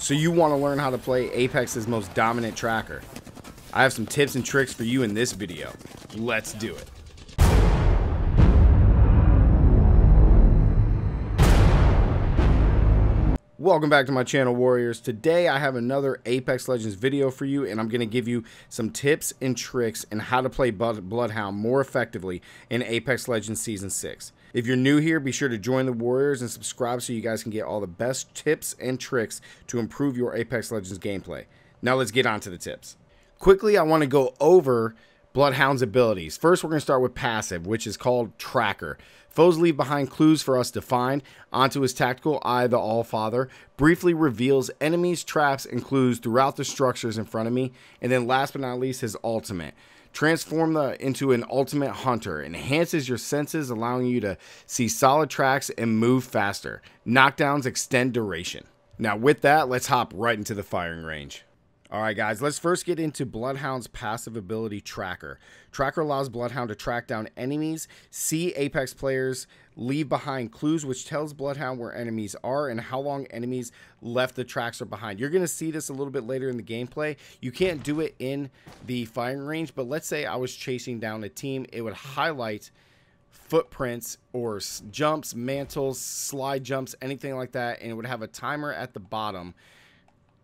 So you want to learn how to play Apex's most dominant tracker. I have some tips and tricks for you in this video. Let's do it. Welcome back to my channel, Warriors. Today I have another Apex Legends video for you, and I'm going to give you some tips and tricks on how to play Bloodhound more effectively in Apex Legends Season 6. If you're new here, be sure to join the Warriors and subscribe so you guys can get all the best tips and tricks to improve your Apex Legends gameplay. Now let's get on to the tips. Quickly, I want to go over Bloodhound's abilities. First, we're going to start with passive, which is called Tracker. Foes leave behind clues for us to find. Onto his tactical eye, the All-Father briefly reveals enemies, traps, and clues throughout the structures in front of me. And then last but not least, his ultimate. Transform the into an ultimate hunter. Enhances your senses, allowing you to see solid tracks and move faster. Knockdowns extend duration. Now with that, let's hop right into the firing range. Alright guys, let's first get into Bloodhound's passive ability Tracker. Tracker allows Bloodhound to track down enemies, see Apex players, leave behind clues which tells Bloodhound where enemies are and how long enemies left the tracks are behind. You're going to see this a little bit later in the gameplay. You can't do it in the firing range, but let's say I was chasing down a team, it would highlight footprints or jumps, mantles, slide jumps, anything like that, and it would have a timer at the bottom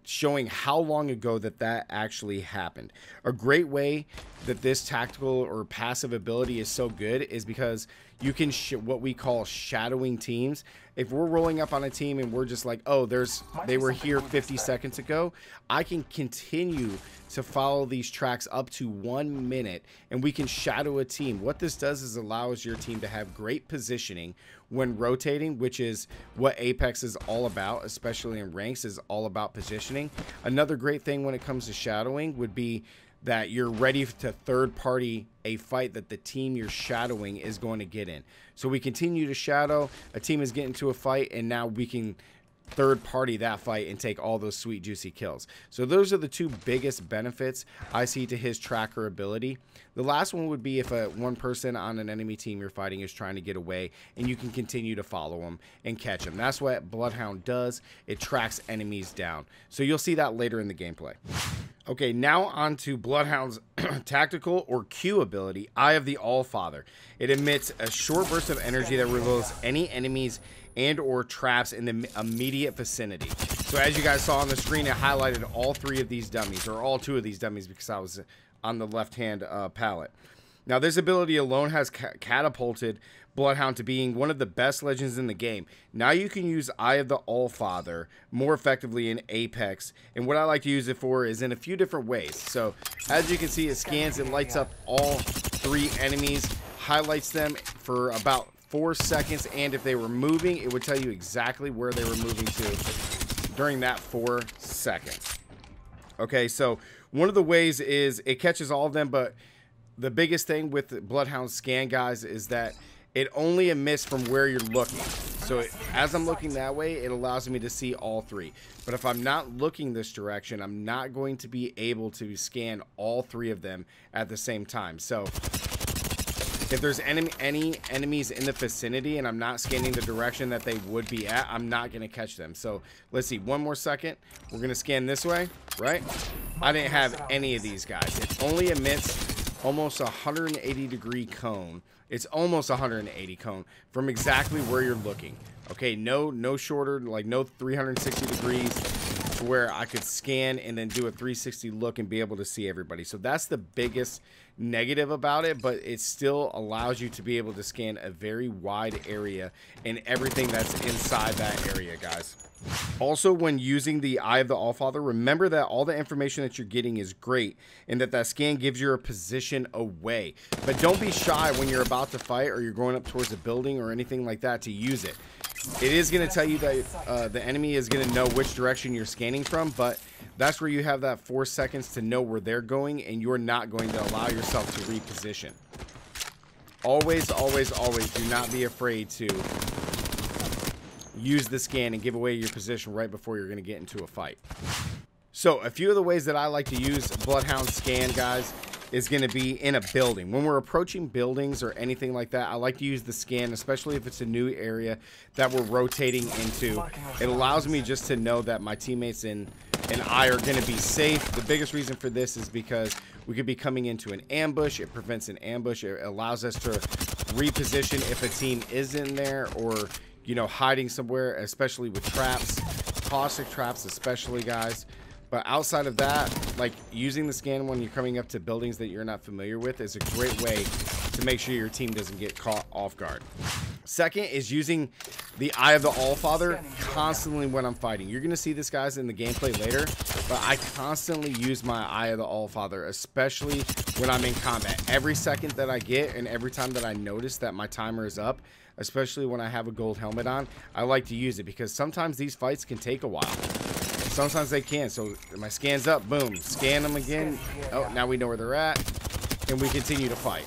showing how long ago that that actually happened. A great way that this tactical or passive ability is so good is because you can what we call shadowing teams. If we're rolling up on a team and we're just like, oh, there's they were here 50 seconds ago, I can continue to follow these tracks up to one minute and we can shadow a team. What this does is allows your team to have great positioning when rotating, which is what Apex is all about, especially in ranks, is all about positioning. Another great thing when it comes to shadowing would be that you're ready to third party a fight that the team you're shadowing is going to get in. So we continue to shadow, a team is getting to a fight, and now we can third party that fight and take all those sweet juicy kills. So those are the two biggest benefits I see to his tracker ability. The last one would be if a one person on an enemy team you're fighting is trying to get away and you can continue to follow them and catch them. That's what Bloodhound does. It tracks enemies down. So you'll see that later in the gameplay. Okay, now on to Bloodhound's tactical or Q ability, Eye of the All-Father. It emits a short burst of energy that reveals any enemies and or traps in the immediate vicinity. So as you guys saw on the screen, it highlighted all three of these dummies, or all two of these dummies because I was on the left-hand uh, palette. Now, this ability alone has ca catapulted Bloodhound to being one of the best legends in the game. Now you can use Eye of the All-Father more effectively in Apex, and what I like to use it for is in a few different ways. So, as you can see, it scans and lights up all three enemies, highlights them for about four seconds, and if they were moving, it would tell you exactly where they were moving to during that four seconds. Okay, so one of the ways is it catches all of them, but the biggest thing with the Bloodhound scan, guys, is that it only emits from where you're looking. So it, as I'm looking that way, it allows me to see all three. But if I'm not looking this direction, I'm not going to be able to scan all three of them at the same time. So if there's enemy, any enemies in the vicinity and I'm not scanning the direction that they would be at, I'm not going to catch them. So let's see, one more second. We're going to scan this way, right? I didn't have any of these guys. It only emits almost a 180 degree cone. It's almost 180 cone from exactly where you're looking. Okay, no no shorter, like no 360 degrees to where I could scan and then do a 360 look and be able to see everybody. So that's the biggest negative about it, but it still allows you to be able to scan a very wide area and everything that's inside that area, guys. Also, when using the Eye of the Allfather, remember that all the information that you're getting is great and that that scan gives you a position away. But don't be shy when you're about to fight or you're going up towards a building or anything like that to use it. It is going to tell you that uh, the enemy is going to know which direction you're scanning from, but that's where you have that four seconds to know where they're going and you're not going to allow yourself to reposition. Always, always, always do not be afraid to use the scan and give away your position right before you're going to get into a fight. So a few of the ways that I like to use Bloodhound scan, guys, is going to be in a building. When we're approaching buildings or anything like that, I like to use the scan, especially if it's a new area that we're rotating into. It allows me just to know that my teammates and, and I are going to be safe. The biggest reason for this is because we could be coming into an ambush. It prevents an ambush. It allows us to reposition if a team is in there or, you know, hiding somewhere, especially with traps. Caustic traps especially, guys. But outside of that, like using the scan when you're coming up to buildings that you're not familiar with is a great way to make sure your team doesn't get caught off guard. Second is using the Eye of the Allfather constantly when I'm fighting. You're going to see this, guys, in the gameplay later, but I constantly use my Eye of the Allfather, especially when I'm in combat. Every second that I get and every time that I notice that my timer is up, especially when I have a gold helmet on, I like to use it because sometimes these fights can take a while. Sometimes they can. So my scan's up, boom. Scan them again. Oh, now we know where they're at. And we continue to fight.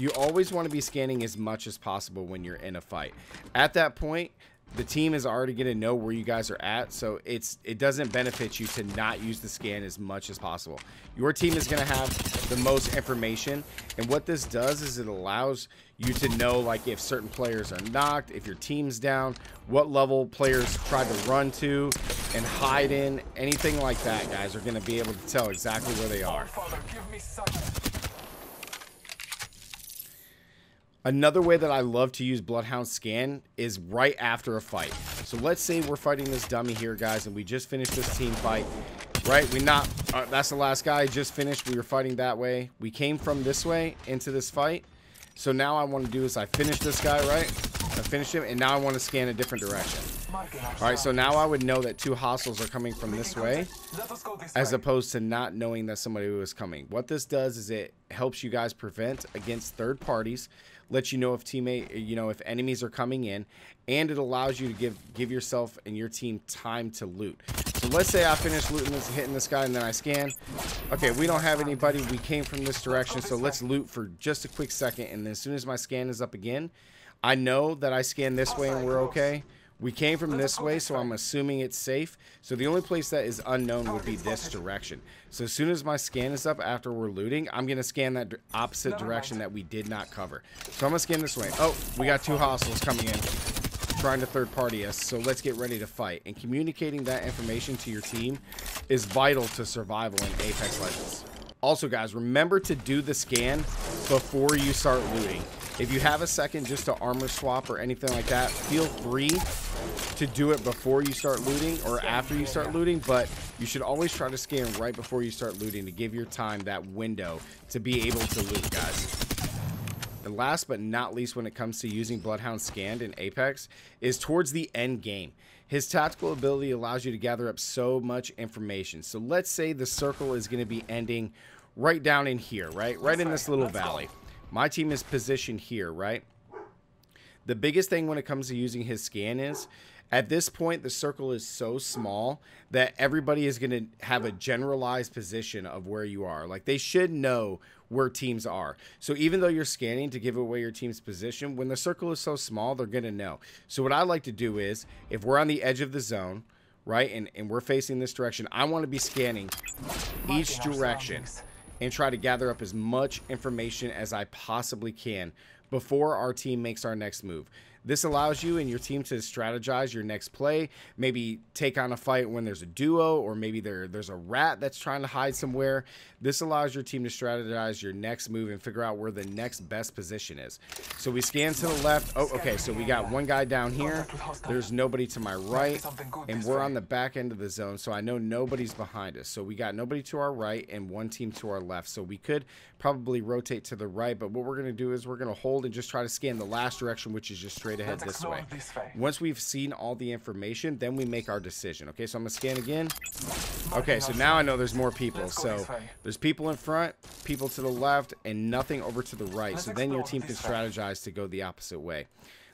You always want to be scanning as much as possible when you're in a fight. At that point, the team is already going to know where you guys are at so it's it doesn't benefit you to not use the scan as much as possible your team is going to have the most information and what this does is it allows you to know like if certain players are knocked if your team's down what level players try to run to and hide in anything like that guys are going to be able to tell exactly where they are Another way that I love to use Bloodhound Scan is right after a fight. So let's say we're fighting this dummy here, guys, and we just finished this team fight. Right? We not... Uh, that's the last guy just finished. We were fighting that way. We came from this way into this fight. So now I want to do is I finish this guy, right? I finish him, and now I want to scan a different direction. Alright, so now I would know that two hostiles are coming from this way, as opposed to not knowing that somebody was coming. What this does is it helps you guys prevent against third parties, lets you know if teammate, uh, you know, if enemies are coming in, and it allows you to give give yourself and your team time to loot. So let's say I finish looting this, hitting this guy, and then I scan. Okay, we don't have anybody. We came from this direction, so let's loot for just a quick second, and then as soon as my scan is up again, I know that I scan this way and we're okay. We came from this way, so I'm assuming it's safe. So the only place that is unknown would be this direction. So as soon as my scan is up after we're looting, I'm going to scan that opposite direction that we did not cover. So I'm going to scan this way. Oh, we got two hostiles coming in trying to third party us. So let's get ready to fight. And communicating that information to your team is vital to survival in Apex Legends. Also, guys, remember to do the scan before you start looting. If you have a second just to armor swap or anything like that, feel free to do it before you start looting or after you start looting, but you should always try to scan right before you start looting to give your time that window to be able to loot, guys. And last but not least when it comes to using Bloodhound Scanned in Apex is towards the end game. His tactical ability allows you to gather up so much information. So let's say the circle is going to be ending right down in here, right? Right in this little valley. My team is positioned here, right? The biggest thing when it comes to using his scan is at this point the circle is so small that everybody is going to have a generalized position of where you are. Like they should know where teams are. So even though you're scanning to give away your team's position, when the circle is so small, they're going to know. So what I like to do is if we're on the edge of the zone, right, and, and we're facing this direction, I want to be scanning each direction and try to gather up as much information as I possibly can before our team makes our next move. This allows you and your team to strategize your next play, maybe take on a fight when there's a duo or maybe there there's a rat that's trying to hide somewhere. This allows your team to strategize your next move and figure out where the next best position is. So we scan to the left. Oh, okay, so we got one guy down here. There's nobody to my right, and we're on the back end of the zone, so I know nobody's behind us. So we got nobody to our right and one team to our left. So we could probably rotate to the right, but what we're going to do is we're going to hold and just try to scan the last direction, which is just straight straight ahead this way. this way. Once we've seen all the information, then we make our decision. Okay, so I'm to scan again. Okay, so now I know there's more people. So there's people in front, people to the left, and nothing over to the right. So then your team can strategize to go the opposite way.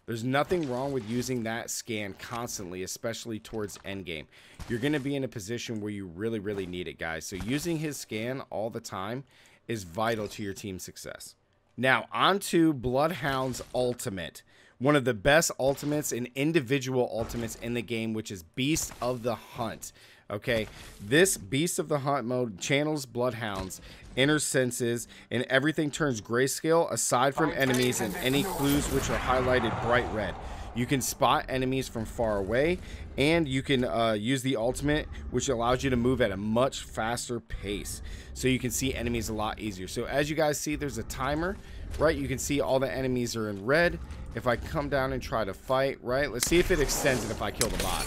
There's nothing wrong with using that scan constantly, especially towards endgame. You're going to be in a position where you really, really need it, guys. So using his scan all the time is vital to your team's success. Now, on to Bloodhound's Ultimate one of the best ultimates and individual ultimates in the game, which is Beast of the Hunt. Okay, this Beast of the Hunt mode channels Bloodhounds, inner senses, and everything turns grayscale aside from enemies and any clues which are highlighted bright red. You can spot enemies from far away, and you can uh, use the ultimate, which allows you to move at a much faster pace. So you can see enemies a lot easier. So as you guys see, there's a timer, right? You can see all the enemies are in red. If I come down and try to fight, right? Let's see if it extends it if I kill the bot.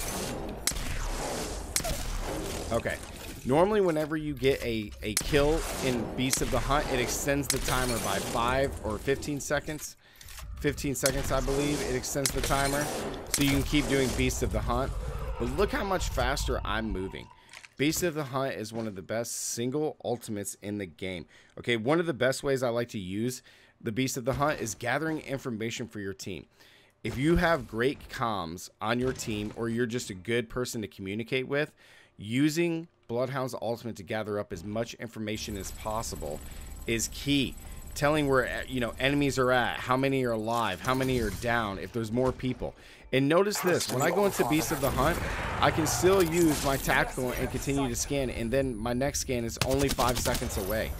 Okay. Normally, whenever you get a, a kill in Beast of the Hunt, it extends the timer by 5 or 15 seconds. 15 seconds, I believe. It extends the timer. So you can keep doing Beast of the Hunt. But look how much faster I'm moving. Beast of the Hunt is one of the best single ultimates in the game. Okay, one of the best ways I like to use the Beast of the Hunt is gathering information for your team. If you have great comms on your team or you're just a good person to communicate with, using Bloodhound's Ultimate to gather up as much information as possible is key telling where you know enemies are at, how many are alive, how many are down, if there's more people. And notice this, when I go into Beast of the Hunt, I can still use my tactical and continue to scan, and then my next scan is only five seconds away.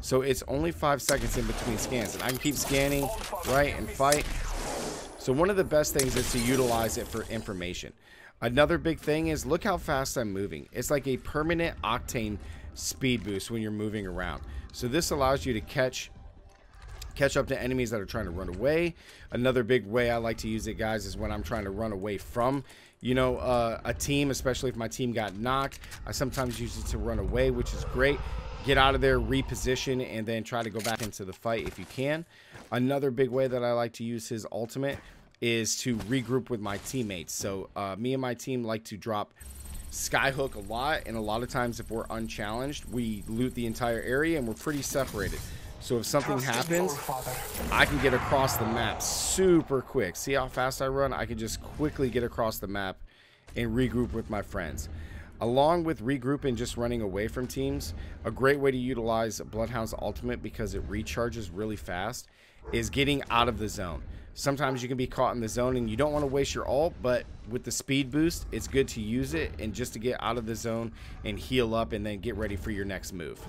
So it's only five seconds in between scans, and I can keep scanning, right, and fight. So one of the best things is to utilize it for information. Another big thing is look how fast I'm moving. It's like a permanent octane speed boost when you're moving around. So this allows you to catch catch up to enemies that are trying to run away. Another big way I like to use it, guys, is when I'm trying to run away from, you know, uh, a team, especially if my team got knocked. I sometimes use it to run away, which is great. Get out of there, reposition, and then try to go back into the fight if you can. Another big way that I like to use his ultimate is to regroup with my teammates. So uh, me and my team like to drop skyhook a lot and a lot of times if we're unchallenged we loot the entire area and we're pretty separated so if something happens, I can get across the map super quick. See how fast I run? I can just quickly get across the map and regroup with my friends. Along with regrouping just running away from teams, a great way to utilize Bloodhound's Ultimate because it recharges really fast is getting out of the zone. Sometimes you can be caught in the zone and you don't want to waste your ult, but with the speed boost, it's good to use it and just to get out of the zone and heal up and then get ready for your next move.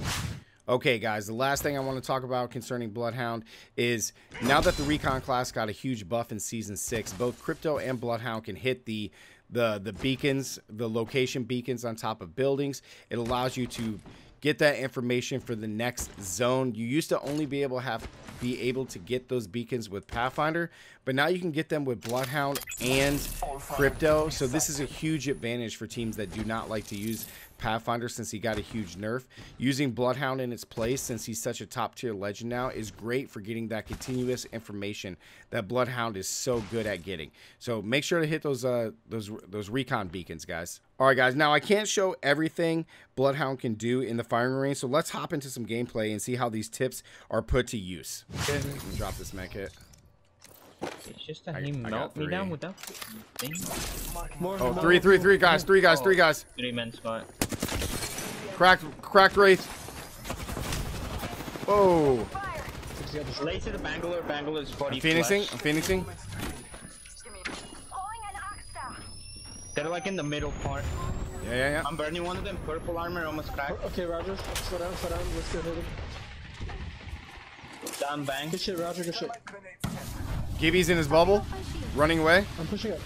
Okay, guys, the last thing I want to talk about concerning Bloodhound is now that the Recon class got a huge buff in Season 6, both Crypto and Bloodhound can hit the the the beacons, the location beacons on top of buildings. It allows you to get that information for the next zone. You used to only be able to have be able to get those beacons with Pathfinder, but now you can get them with Bloodhound and Crypto. So this is a huge advantage for teams that do not like to use Pathfinder since he got a huge nerf. Using Bloodhound in its place since he's such a top tier legend now is great for getting that continuous information that Bloodhound is so good at getting. So make sure to hit those uh those those recon beacons, guys. All right, guys. Now I can't show everything Bloodhound can do in the firing range, so let's hop into some gameplay and see how these tips are put to use. drop this mech hit. It's just that I, he I melt me down with that thing. More, oh, more, three, three, three guys, three guys, three guys. Three men spot. Cracked, cracked Wraith. Oh. Late to the Bangalore, Bangalore is 40 I'm phoenixing, I'm phoenixing. They're like in the middle part. Yeah, yeah, yeah. I'm burning one of them. Purple armor almost cracked. Okay, Roger. Slow down, slow down. Let's get hit him. Down bang. Good shit, Roger. Good shit. Gibby's in his bubble, running away. I'm pushing it.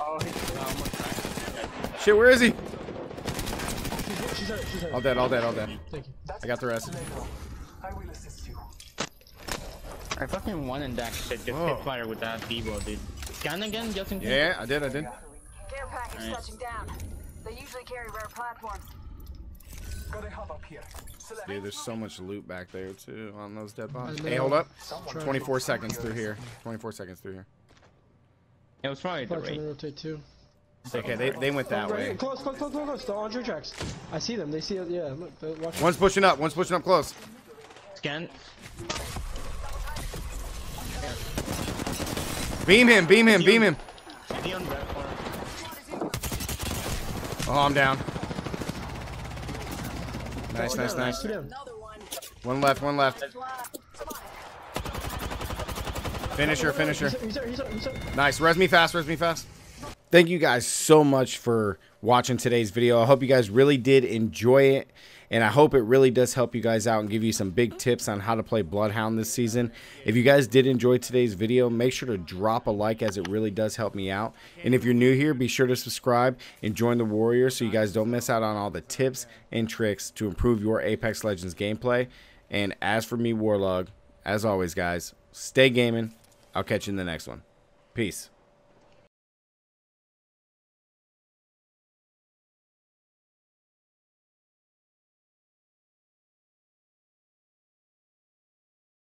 Oh, shit, where is he? All dead, all dead, all dead. Thank you. I got the rest. I will assist you. I fucking won in that shit. Just hit oh. fire with that Devo, dude. Scan again, just in case. Yeah, I did, I did. Care package right. touching down. They usually carry rare platforms. Got a hub up here. Dude, there's so much loot back there too on those dead bodies. Hey, hold up. 24 seconds through here. 24 seconds through here. It was probably the rate. rotate too. Okay, they, they went that way. Close, close, close, close, close. They're on your tracks. I see them. They see it. Yeah, look. Watch One's pushing up. One's pushing up close. Scan. Beam him, beam him, beam him. Oh, I'm down. Nice, oh, nice, nice. One left, one left. Finish her, finish her. He's, he's, he's, he's, he's, Nice. Res me fast, res me fast. Thank you guys so much for watching today's video. I hope you guys really did enjoy it. And I hope it really does help you guys out and give you some big tips on how to play Bloodhound this season. If you guys did enjoy today's video, make sure to drop a like as it really does help me out. And if you're new here, be sure to subscribe and join the Warriors so you guys don't miss out on all the tips and tricks to improve your Apex Legends gameplay. And as for me, Warlug, as always, guys, stay gaming. I'll catch you in the next one. Peace.